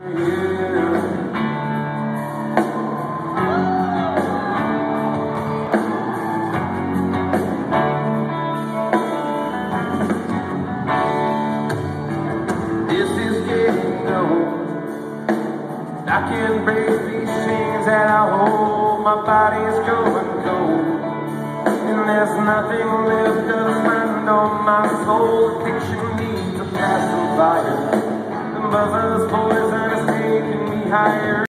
I can't break these chains that I hold. My body's going cold. And there's nothing left to spend on my soul. Addiction needs a pacifier. The mother's poison is higher.